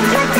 Let's